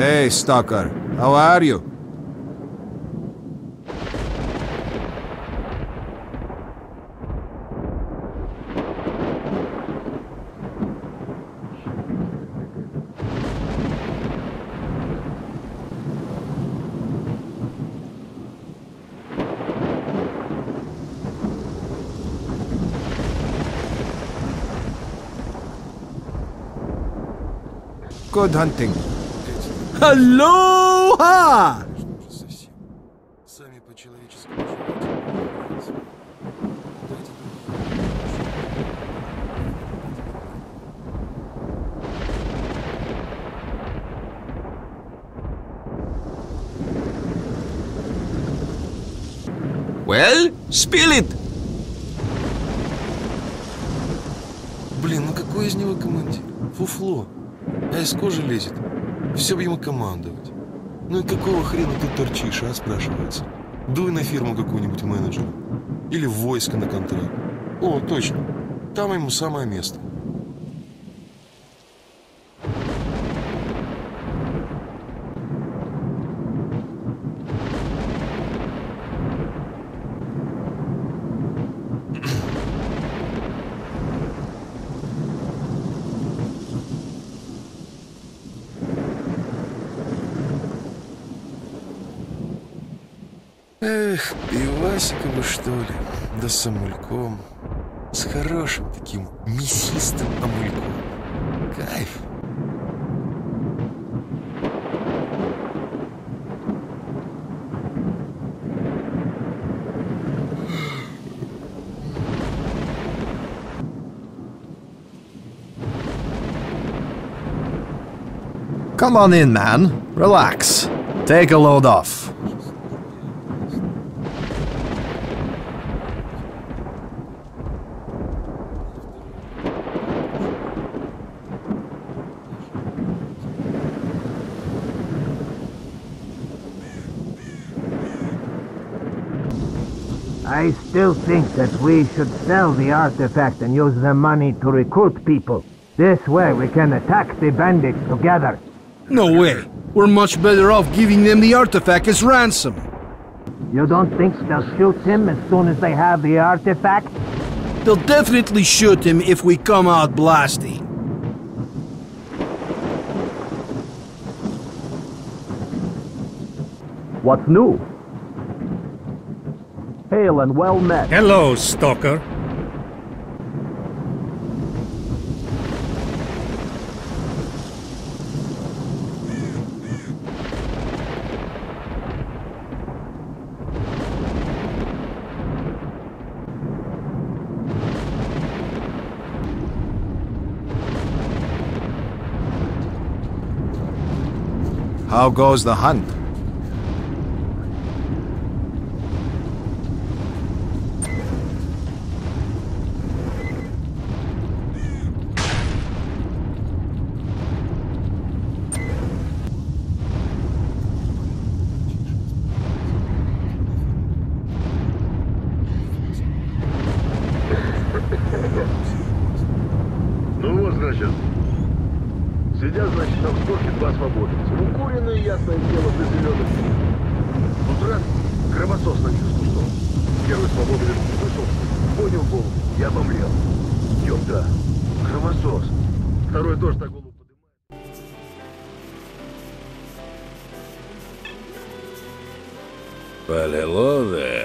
Hey, stalker. How are you? Good hunting. Дайте Well, spill it! Блин, ну какой из него командир? Фуфло. А из кожи лезет. Все бы ему командовать. Ну и какого хрена ты торчишь, а, спрашивается? Дуй на фирму какую-нибудь менеджера. Или в войско на контракт. О, точно. Там ему самое место. Эх, пивасика бы что ли, да с амульком. С хорошим таким мясистым амульком. Кайф. Come on in, man. Relax. Take a load off. I still think that we should sell the artifact and use the money to recruit people. This way we can attack the bandits together. No way. We're much better off giving them the artifact as ransom. You don't think they'll shoot him as soon as they have the artifact? They'll definitely shoot him if we come out blasting. What's new? Hail and well met. Hello, stalker. How goes the hunt? Ну вот, значит. Сидят, значит, там в стойке два свободных. Укуренные, ясное дело, до зеленых. Тут раз, кровосос на них слушал. Первый свободный вышел, понял голову, я обомлел. Ёпта, кровосос. Второй тоже так голову поднимает. There.